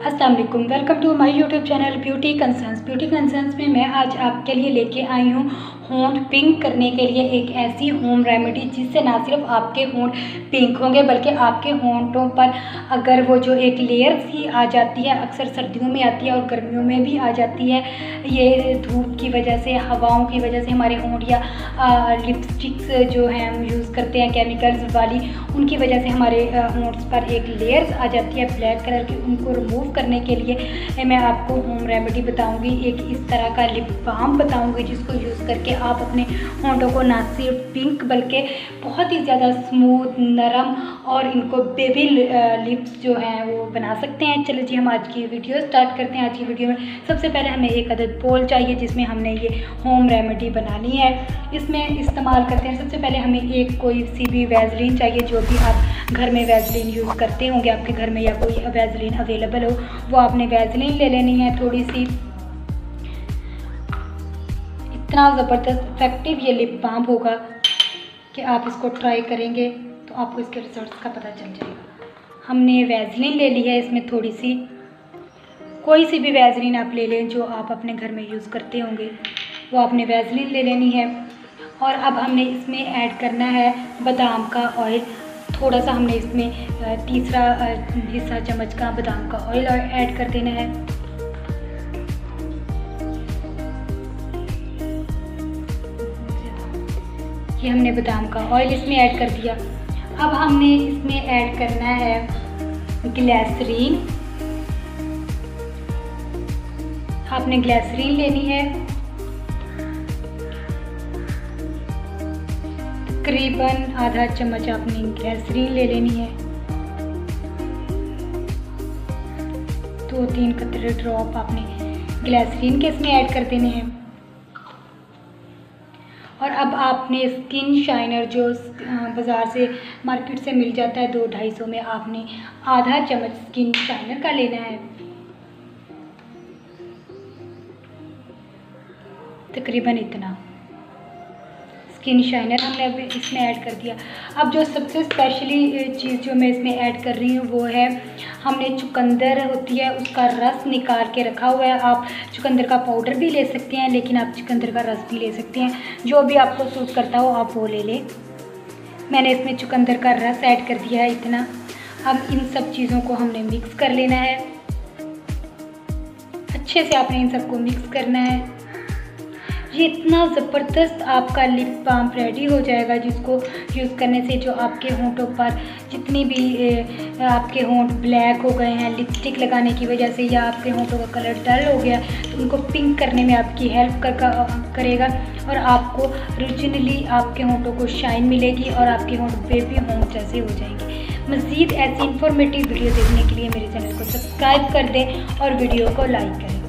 वालेकुम welcome to my YouTube channel beauty concerns. Beauty concerns में मैं आज आपके लिए लेके आई हूँ होंठ पिंक करने के लिए एक ऐसी होम रेमेडी जिससे ना सिर्फ़ आपके होंठ पिंक होंगे, बल्कि आपके होंठों पर अगर वो जो एक लेयर सी आ जाती है, अक्सर सर्दियों में आती है और गर्मियों में भी आ जाती है, ये धूप की वजह से, हवाओं की वजह से हमारे होंठ या लिपस्टिक्स जो हैं हम यूज़ करते हैं केमिकल्स वाली, उनकी वजह से हमारे होंठ पर एक लेयर्स आ जाती है ब्लैक कलर की, उनको रिमूव करने के लिए मैं आपको होम रेमेडी बताऊँगी। एक इस तरह का लिप बाम बताऊँगी जिसको यूज़ करके आप अपने होंठों को ना सिर्फ़ पिंक बल्कि बहुत ही ज़्यादा स्मूथ, नरम और इनको बेबी लिप्स जो हैं वो बना सकते हैं। चलो जी, हम आज की वीडियो स्टार्ट करते हैं। आज की वीडियो में सबसे पहले हमें एक अदद बोल चाहिए जिसमें हमने ये होम रेमेडी बनानी है। इसमें इस्तेमाल करते हैं। सबसे पहले हमें एक कोई सी भी वैजलिन चाहिए, जो भी आप घर में वैजलिन यूज़ करते होंगे, आपके घर में या कोई वैजलिन अवेलेबल हो, वो आपने वैजलिन ले लेनी है। थोड़ी सी इतना ज़बरदस्त इफ़ेक्टिव ये लिप बाम होगा कि आप इसको ट्राई करेंगे तो आपको इसके रिज़ल्ट का पता चल जाएगा। हमने वैजलिन ले ली है, इसमें थोड़ी सी कोई सी भी वैजलिन आप ले लें जो आप अपने घर में यूज़ करते होंगे, वो आपने वैजलिन ले लेनी है। और अब हमने इसमें ऐड करना है बादाम का ऑयल थोड़ा सा हमने इसमें तीसरा हिस्सा चम्मच का बादाम का ऑयल ऐड कर देना है। ये हमने बादाम का ऑयल इसमें ऐड कर दिया। अब हमने इसमें ऐड करना है ग्लैसरीन आपने ग्लैसरीन लेनी है। तकरीबन आधा चम्मच आपने ग्लैसरीन ले लेनी है। दो तीन कतरे ड्रॉप आपने ग्लैसरीन के इसमें ऐड कर देने हैं। और अब आपने स्किन शाइनर जो बाज़ार से मार्केट से मिल जाता है दो ढाई सौ में, आपने आधा चम्मच स्किन शाइनर का लेना है। तकरीबन इतना। स्किन शाइनर हमने अब इसमें ऐड कर दिया। अब जो सबसे स्पेशली चीज़ जो मैं इसमें ऐड कर रही हूँ, वो है, हमने चुकंदर होती है, उसका रस निकाल के रखा हुआ है। आप चुकंदर का पाउडर भी ले सकते हैं, लेकिन आप चुकंदर का रस भी ले सकते हैं। जो भी आपको सूट करता हो, आप वो ले लें। मैंने इसमें चुकंदर का रस ऐड कर दिया है इतना। अब इन सब चीज़ों को हमने मिक्स कर लेना है। अच्छे से आपने इन सबको मिक्स करना है। ये इतना ज़बरदस्त आपका लिप बाम रेडी हो जाएगा जिसको यूज़ करने से जो आपके होंठों पर जितनी भी आपके होंठ ब्लैक हो गए हैं लिपस्टिक लगाने की वजह से या आपके होंठों का कलर डल हो गया तो उनको पिंक करने में आपकी हेल्प कर, करेगा और आपको ओरिजिनली आपके होंठों को शाइन मिलेगी और आपके होंठ बेबी होंठ जैसे हो जाएँगे। मज़ीद ऐसी इन्फॉर्मेटिव वीडियो देखने के लिए मेरे चैनल को सब्सक्राइब कर दें और वीडियो को लाइक करें।